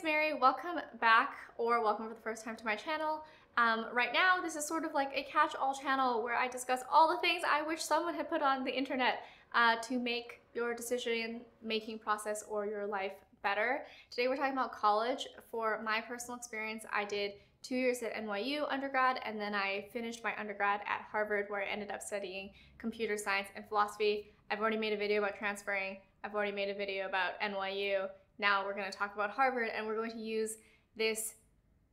is Mary. Welcome back or welcome for the first time to my channel. Um, right now, this is sort of like a catch-all channel where I discuss all the things I wish someone had put on the internet uh, to make your decision-making process or your life better. Today we're talking about college. For my personal experience, I did two years at NYU undergrad and then I finished my undergrad at Harvard where I ended up studying computer science and philosophy. I've already made a video about transferring. I've already made a video about NYU. Now we're going to talk about Harvard and we're going to use this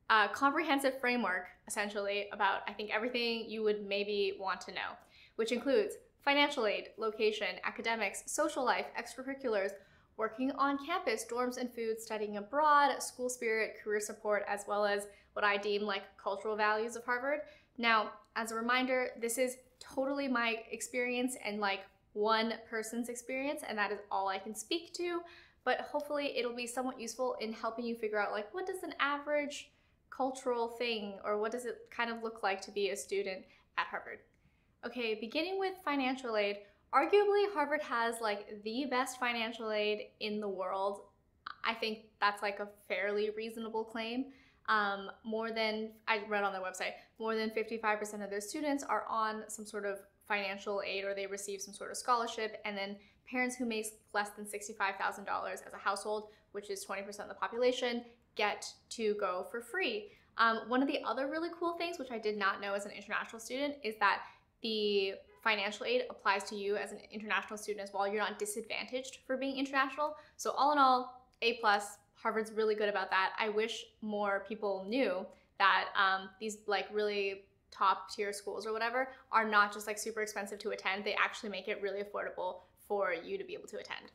uh, comprehensive framework essentially about I think everything you would maybe want to know, which includes financial aid, location, academics, social life, extracurriculars, working on campus, dorms and food, studying abroad, school spirit, career support, as well as what I deem like cultural values of Harvard. Now, as a reminder, this is totally my experience and like one person's experience, and that is all I can speak to but hopefully it'll be somewhat useful in helping you figure out like what does an average cultural thing or what does it kind of look like to be a student at Harvard. Okay, beginning with financial aid, arguably Harvard has like the best financial aid in the world. I think that's like a fairly reasonable claim. Um, more than, I read on their website, more than 55% of their students are on some sort of financial aid or they receive some sort of scholarship and then parents who make less than $65,000 as a household, which is 20% of the population, get to go for free. Um, one of the other really cool things, which I did not know as an international student, is that the financial aid applies to you as an international student as well. You're not disadvantaged for being international. So all in all, A plus, Harvard's really good about that. I wish more people knew that um, these like really top tier schools or whatever are not just like super expensive to attend. They actually make it really affordable for you to be able to attend.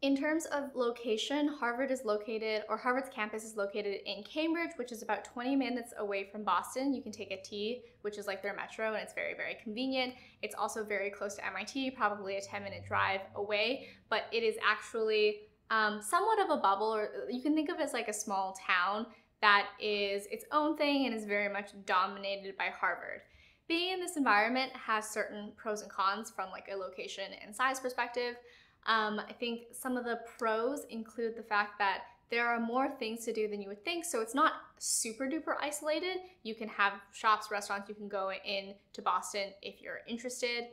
In terms of location, Harvard is located, or Harvard's campus is located in Cambridge, which is about 20 minutes away from Boston. You can take a T, which is like their metro, and it's very, very convenient. It's also very close to MIT, probably a 10 minute drive away, but it is actually um, somewhat of a bubble, or you can think of it as like a small town that is its own thing and is very much dominated by Harvard being in this environment has certain pros and cons from like a location and size perspective. Um, I think some of the pros include the fact that there are more things to do than you would think. So it's not super duper isolated. You can have shops, restaurants, you can go in to Boston if you're interested.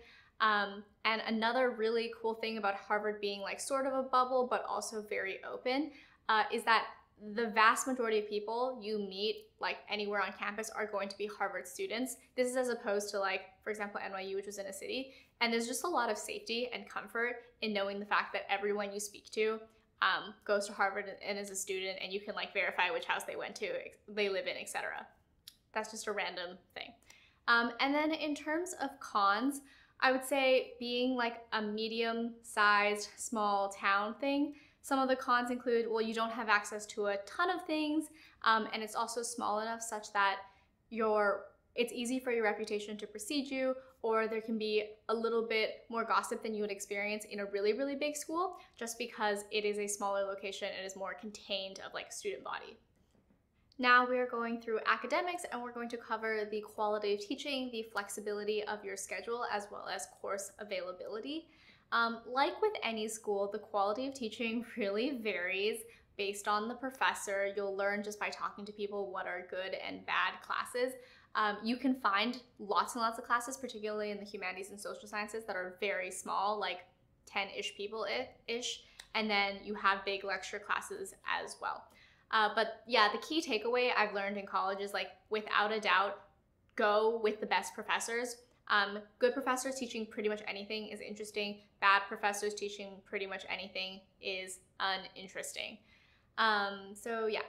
Um, and another really cool thing about Harvard being like sort of a bubble, but also very open, uh, is that the vast majority of people you meet like anywhere on campus are going to be Harvard students. This is as opposed to like, for example, NYU, which was in a city. And there's just a lot of safety and comfort in knowing the fact that everyone you speak to um, goes to Harvard and is a student and you can like verify which house they went to, they live in, etc. That's just a random thing. Um, and then in terms of cons, I would say being like a medium sized small town thing, some of the cons include, well, you don't have access to a ton of things, um, and it's also small enough such that your it's easy for your reputation to precede you, or there can be a little bit more gossip than you would experience in a really, really big school, just because it is a smaller location and is more contained of like student body. Now we are going through academics and we're going to cover the quality of teaching, the flexibility of your schedule, as well as course availability. Um, like with any school, the quality of teaching really varies based on the professor. You'll learn just by talking to people what are good and bad classes. Um, you can find lots and lots of classes, particularly in the humanities and social sciences, that are very small, like 10 ish people ish. And then you have big lecture classes as well. Uh, but yeah, the key takeaway I've learned in college is like, without a doubt, go with the best professors. Um, good professors teaching pretty much anything is interesting. Bad professors teaching pretty much anything is uninteresting. Um, so yeah,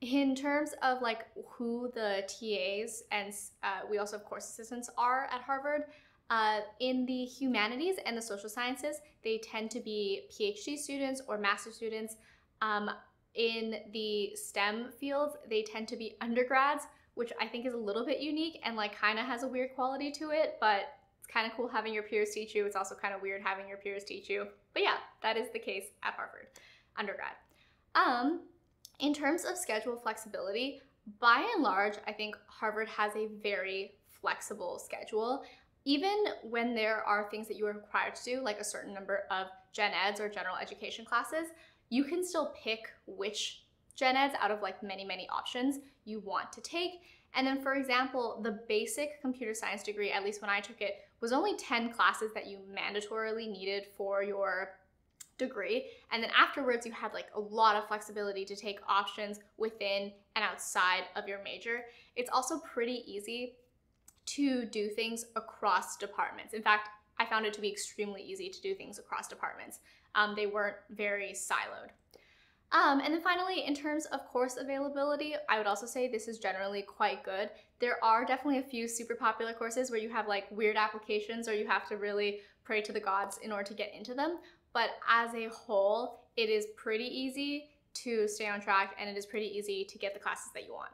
in terms of like who the TAs and uh, we also have course assistants are at Harvard, uh, in the humanities and the social sciences, they tend to be PhD students or master students. Um, in the STEM fields, they tend to be undergrads which I think is a little bit unique and like kind of has a weird quality to it, but it's kind of cool having your peers teach you. It's also kind of weird having your peers teach you. But yeah, that is the case at Harvard undergrad. Um, in terms of schedule flexibility, by and large, I think Harvard has a very flexible schedule. Even when there are things that you are required to do, like a certain number of gen eds or general education classes, you can still pick which gen eds out of like many, many options you want to take. And then, for example, the basic computer science degree, at least when I took it, was only 10 classes that you mandatorily needed for your degree. And then afterwards, you had like a lot of flexibility to take options within and outside of your major. It's also pretty easy to do things across departments. In fact, I found it to be extremely easy to do things across departments. Um, they weren't very siloed. Um, and then finally, in terms of course availability, I would also say this is generally quite good. There are definitely a few super popular courses where you have like weird applications or you have to really pray to the gods in order to get into them. But as a whole, it is pretty easy to stay on track and it is pretty easy to get the classes that you want.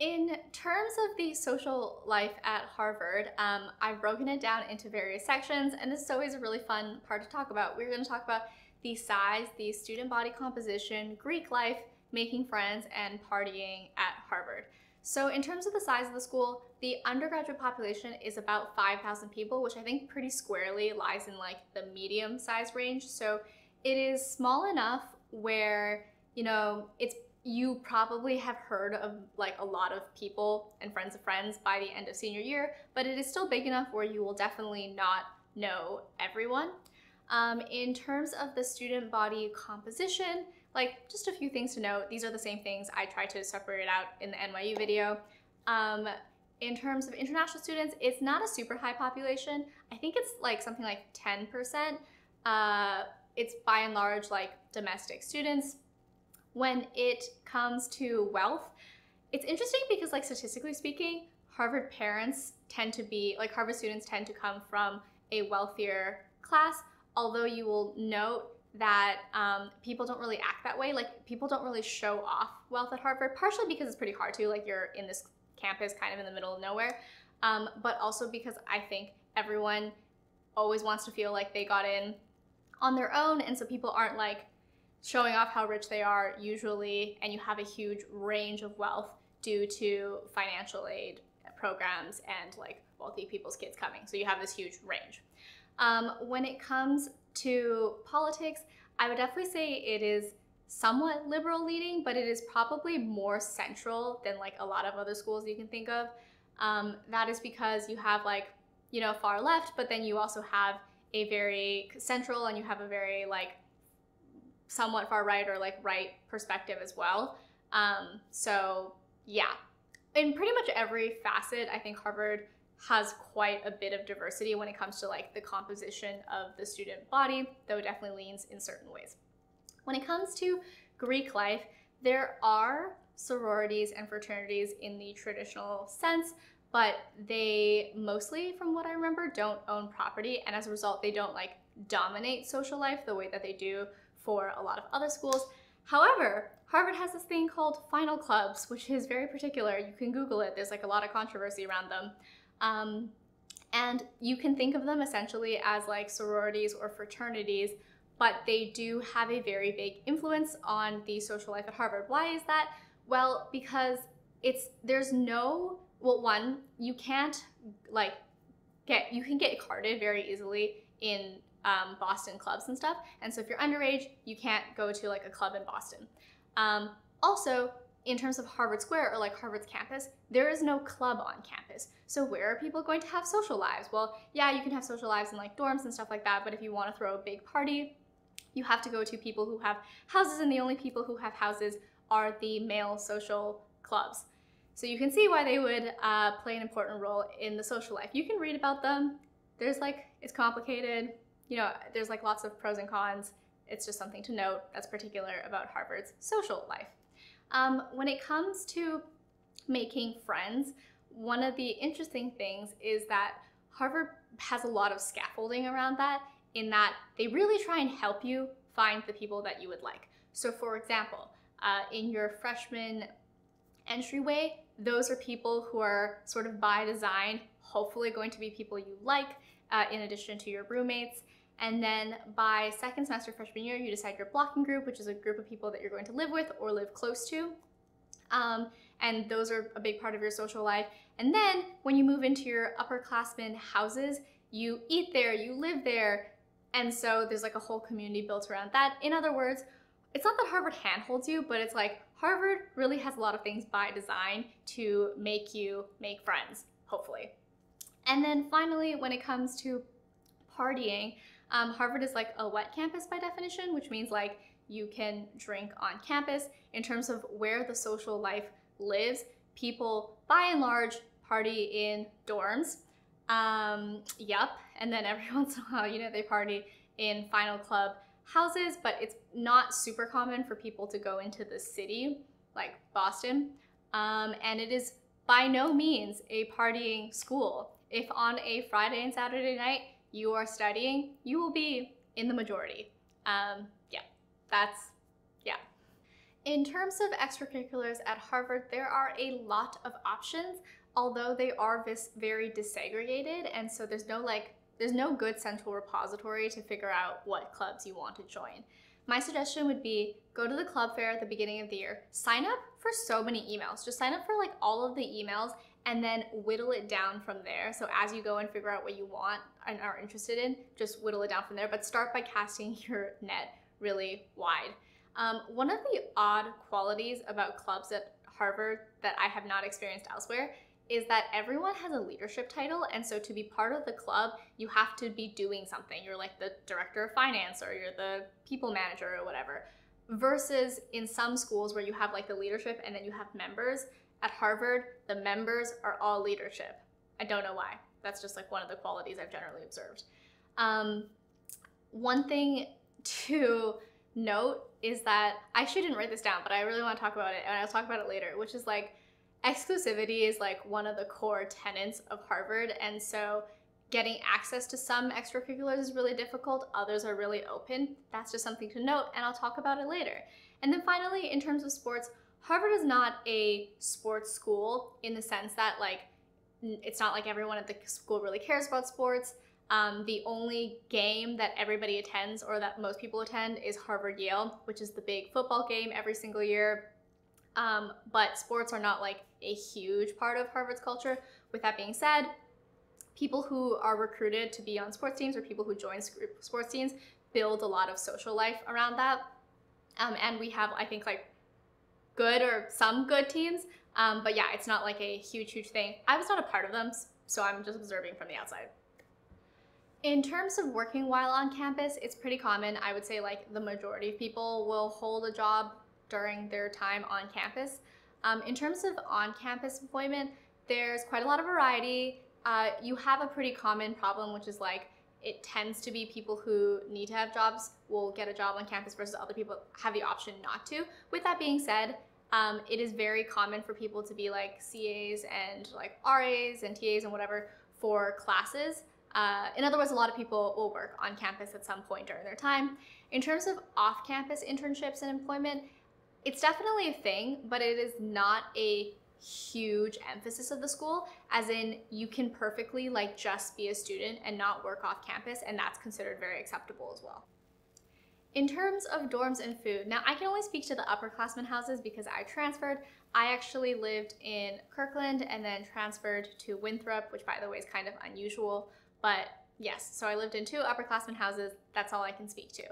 In terms of the social life at Harvard, um, I've broken it down into various sections, and this is always a really fun part to talk about. We're going to talk about the size, the student body composition, Greek life, making friends, and partying at Harvard. So in terms of the size of the school, the undergraduate population is about 5,000 people, which I think pretty squarely lies in like the medium size range. So it is small enough where, you know, it's you probably have heard of like a lot of people and friends of friends by the end of senior year, but it is still big enough where you will definitely not know everyone. Um, in terms of the student body composition, like just a few things to note. These are the same things I tried to separate out in the NYU video. Um, in terms of international students, it's not a super high population. I think it's like something like 10%. Uh, it's by and large like domestic students. When it comes to wealth, it's interesting because like statistically speaking, Harvard parents tend to be, like Harvard students tend to come from a wealthier class, although you will note that um, people don't really act that way. Like people don't really show off wealth at Harvard, partially because it's pretty hard to, like you're in this campus kind of in the middle of nowhere, um, but also because I think everyone always wants to feel like they got in on their own, and so people aren't like showing off how rich they are usually, and you have a huge range of wealth due to financial aid programs and like wealthy people's kids coming. So you have this huge range. Um, when it comes to politics, I would definitely say it is somewhat liberal leaning, but it is probably more central than like a lot of other schools you can think of. Um, that is because you have like, you know, far left, but then you also have a very central and you have a very like somewhat far right or like right perspective as well. Um, so yeah, in pretty much every facet, I think Harvard has quite a bit of diversity when it comes to like the composition of the student body, though it definitely leans in certain ways. When it comes to Greek life, there are sororities and fraternities in the traditional sense, but they mostly, from what I remember, don't own property, and as a result, they don't like dominate social life the way that they do for a lot of other schools. However, Harvard has this thing called final clubs, which is very particular. You can Google it. There's like a lot of controversy around them. Um, and you can think of them essentially as like sororities or fraternities, but they do have a very big influence on the social life at Harvard. Why is that? Well, because it's there's no well one you can't like get you can get carded very easily in um, Boston clubs and stuff, and so if you're underage, you can't go to like a club in Boston. Um, also, in terms of Harvard Square or like Harvard's campus, there is no club on campus. So where are people going to have social lives? Well, yeah, you can have social lives in like dorms and stuff like that, but if you want to throw a big party, you have to go to people who have houses and the only people who have houses are the male social clubs. So you can see why they would uh, play an important role in the social life. You can read about them. There's like, it's complicated. You know, there's like lots of pros and cons. It's just something to note that's particular about Harvard's social life. Um, when it comes to making friends, one of the interesting things is that Harvard has a lot of scaffolding around that in that they really try and help you find the people that you would like. So for example, uh, in your freshman entryway, those are people who are sort of by design, hopefully going to be people you like, uh, in addition to your roommates. And then by second semester freshman year, you decide your blocking group, which is a group of people that you're going to live with or live close to. Um, and those are a big part of your social life. And then when you move into your upperclassmen houses, you eat there, you live there, and so there's like a whole community built around that. In other words, it's not that Harvard handholds you, but it's like Harvard really has a lot of things by design to make you make friends, hopefully. And then finally, when it comes to partying, um, Harvard is like a wet campus by definition, which means like you can drink on campus. In terms of where the social life lives, people by and large party in dorms. Um, yup. And then every once in a while, you know, they party in final club houses, but it's not super common for people to go into the city like Boston. Um, and it is by no means a partying school. If on a Friday and Saturday night you are studying, you will be in the majority. Um, yeah, that's, yeah. In terms of extracurriculars at Harvard, there are a lot of options, although they are very disaggregated. And so there's no like there's no good central repository to figure out what clubs you want to join. My suggestion would be go to the club fair at the beginning of the year, sign up for so many emails. Just sign up for like all of the emails and then whittle it down from there. So as you go and figure out what you want and are interested in, just whittle it down from there. But start by casting your net really wide. Um, one of the odd qualities about clubs at Harvard that I have not experienced elsewhere is that everyone has a leadership title. And so to be part of the club, you have to be doing something. You're like the director of finance or you're the people manager or whatever. Versus in some schools where you have like the leadership and then you have members. At Harvard, the members are all leadership. I don't know why. That's just like one of the qualities I've generally observed. Um, one thing to note is that I actually didn't write this down, but I really want to talk about it and I'll talk about it later, which is like exclusivity is like one of the core tenets of Harvard. And so getting access to some extracurriculars is really difficult. Others are really open. That's just something to note, and I'll talk about it later. And then finally, in terms of sports, Harvard is not a sports school in the sense that like it's not like everyone at the school really cares about sports. Um, the only game that everybody attends or that most people attend is Harvard Yale, which is the big football game every single year. Um, but sports are not like a huge part of Harvard's culture. With that being said, people who are recruited to be on sports teams or people who join sports teams build a lot of social life around that. Um, and we have, I think, like good or some good teams. Um, but yeah, it's not like a huge, huge thing. I was not a part of them, so I'm just observing from the outside. In terms of working while on campus, it's pretty common. I would say like the majority of people will hold a job during their time on campus. Um, in terms of on-campus employment, there's quite a lot of variety. Uh, you have a pretty common problem, which is like it tends to be people who need to have jobs will get a job on campus versus other people have the option not to. With that being said, um, it is very common for people to be like CAs and like RAs and TAs and whatever for classes. Uh, in other words, a lot of people will work on campus at some point during their time. In terms of off-campus internships and employment, it's definitely a thing, but it is not a huge emphasis of the school as in you can perfectly like just be a student and not work off campus and that's considered very acceptable as well. In terms of dorms and food, now I can only speak to the upperclassmen houses because I transferred. I actually lived in Kirkland and then transferred to Winthrop, which by the way is kind of unusual, but yes, so I lived in two upperclassmen houses. That's all I can speak to.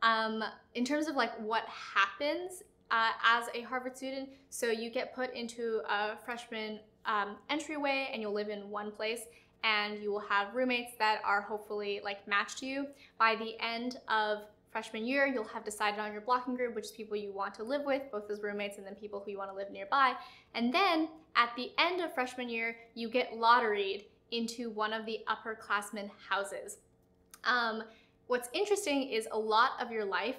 Um, in terms of like what happens uh, as a Harvard student. So you get put into a freshman um, entryway and you'll live in one place and you will have roommates that are hopefully like matched to you. By the end of freshman year, you'll have decided on your blocking group, which is people you want to live with, both as roommates and then people who you want to live nearby. And then at the end of freshman year, you get lotteried into one of the upperclassmen houses. Um, what's interesting is a lot of your life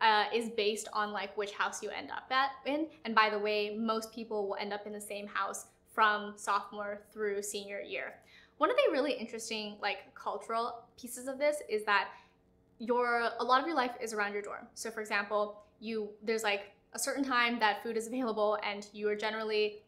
uh, is based on like which house you end up at in. And by the way, most people will end up in the same house from sophomore through senior year. One of the really interesting like cultural pieces of this is that your a lot of your life is around your dorm. So for example, you there's like a certain time that food is available and you are generally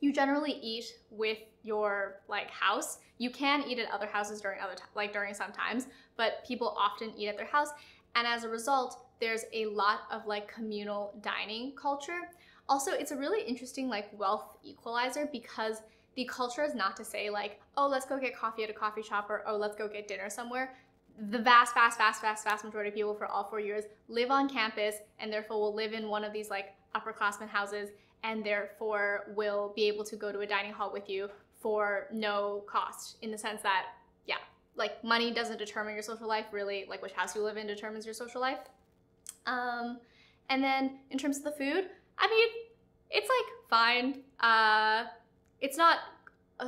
you generally eat with your like house. You can eat at other houses during other like during some times, but people often eat at their house. And as a result, there's a lot of like communal dining culture. Also, it's a really interesting like wealth equalizer because the culture is not to say like, oh, let's go get coffee at a coffee shop or oh, let's go get dinner somewhere. The vast, vast, vast, vast, vast majority of people for all four years live on campus and therefore will live in one of these like upperclassmen houses and therefore will be able to go to a dining hall with you for no cost in the sense that, yeah, like money doesn't determine your social life really, like which house you live in determines your social life. Um, and then in terms of the food, I mean, it's like fine. Uh, it's not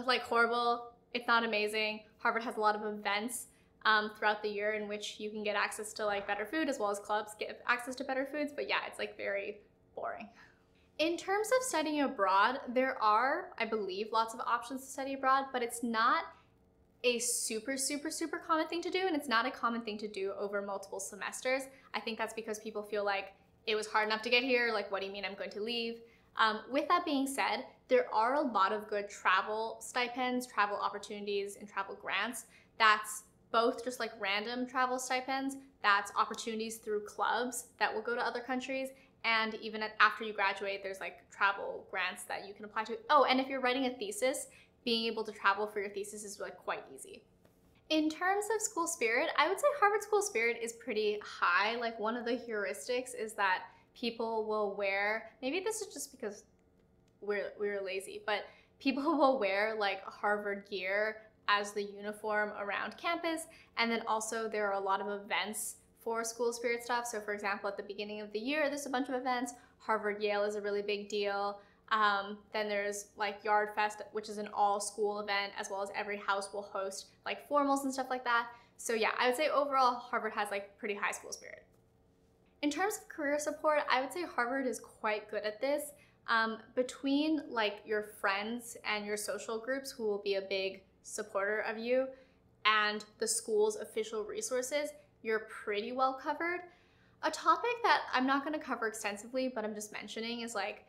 like horrible. It's not amazing. Harvard has a lot of events um, throughout the year in which you can get access to like better food as well as clubs get access to better foods. But yeah, it's like very boring. In terms of studying abroad, there are, I believe, lots of options to study abroad, but it's not a super, super, super common thing to do, and it's not a common thing to do over multiple semesters. I think that's because people feel like it was hard enough to get here, like, what do you mean I'm going to leave? Um, with that being said, there are a lot of good travel stipends, travel opportunities, and travel grants. That's both just like random travel stipends, that's opportunities through clubs that will go to other countries, and even after you graduate, there's like travel grants that you can apply to. Oh, and if you're writing a thesis, being able to travel for your thesis is like quite easy. In terms of school spirit, I would say Harvard school spirit is pretty high. Like one of the heuristics is that people will wear, maybe this is just because we're, we're lazy, but people will wear like Harvard gear as the uniform around campus. And then also there are a lot of events for school spirit stuff. So for example, at the beginning of the year, there's a bunch of events. Harvard Yale is a really big deal. Um, then there's like Yard Fest, which is an all school event, as well as every house will host like formals and stuff like that. So yeah, I would say overall Harvard has like pretty high school spirit. In terms of career support, I would say Harvard is quite good at this. Um, between like your friends and your social groups who will be a big supporter of you and the school's official resources, you're pretty well covered. A topic that I'm not going to cover extensively, but I'm just mentioning is like,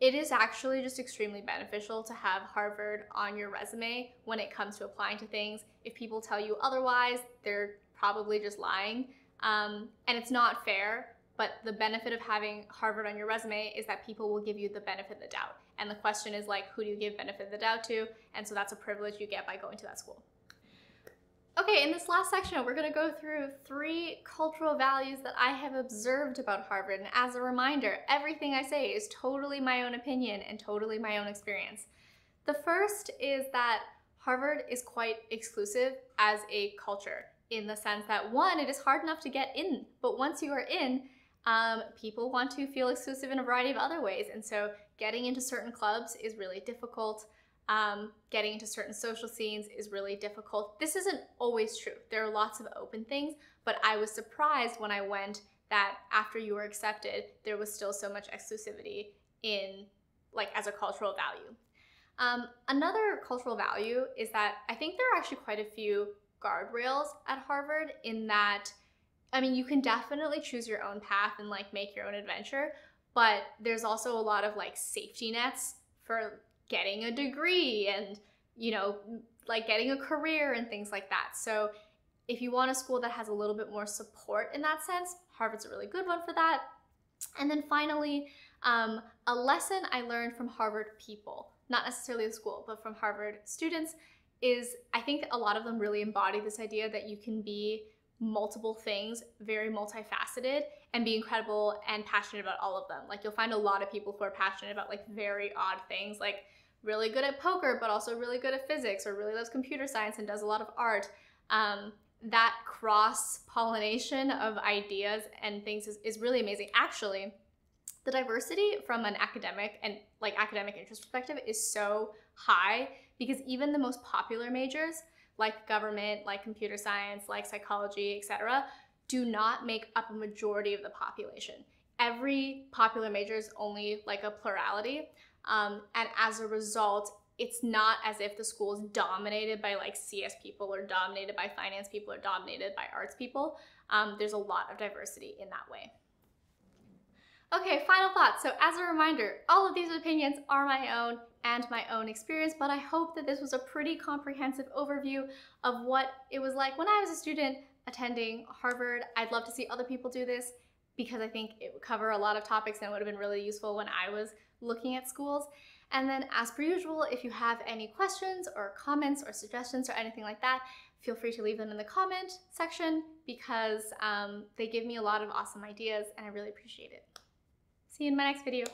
it is actually just extremely beneficial to have Harvard on your resume when it comes to applying to things. If people tell you otherwise, they're probably just lying. Um, and it's not fair, but the benefit of having Harvard on your resume is that people will give you the benefit of the doubt. And the question is like, who do you give benefit of the doubt to? And so that's a privilege you get by going to that school. Okay, in this last section, we're gonna go through three cultural values that I have observed about Harvard. And as a reminder, everything I say is totally my own opinion and totally my own experience. The first is that Harvard is quite exclusive as a culture in the sense that one, it is hard enough to get in, but once you are in, um, people want to feel exclusive in a variety of other ways. And so getting into certain clubs is really difficult um, getting into certain social scenes is really difficult. This isn't always true. There are lots of open things, but I was surprised when I went that after you were accepted, there was still so much exclusivity in like as a cultural value. Um, another cultural value is that I think there are actually quite a few guardrails at Harvard in that, I mean, you can definitely choose your own path and like make your own adventure, but there's also a lot of like safety nets for getting a degree and, you know, like getting a career and things like that. So if you want a school that has a little bit more support in that sense, Harvard's a really good one for that. And then finally, um, a lesson I learned from Harvard people, not necessarily the school, but from Harvard students, is I think a lot of them really embody this idea that you can be multiple things, very multifaceted, and be incredible and passionate about all of them. Like you'll find a lot of people who are passionate about like very odd things, like really good at poker, but also really good at physics, or really loves computer science and does a lot of art. Um, that cross pollination of ideas and things is, is really amazing. Actually, the diversity from an academic and like academic interest perspective is so high because even the most popular majors like government, like computer science, like psychology, etc., do not make up a majority of the population. Every popular major is only like a plurality. Um, and as a result, it's not as if the school is dominated by like CS people or dominated by finance people or dominated by arts people. Um, there's a lot of diversity in that way. Okay, final thoughts. So as a reminder, all of these opinions are my own and my own experience, but I hope that this was a pretty comprehensive overview of what it was like when I was a student attending Harvard. I'd love to see other people do this because I think it would cover a lot of topics and would have been really useful when I was looking at schools. And then as per usual, if you have any questions or comments or suggestions or anything like that, feel free to leave them in the comment section because um, they give me a lot of awesome ideas and I really appreciate it. See you in my next video.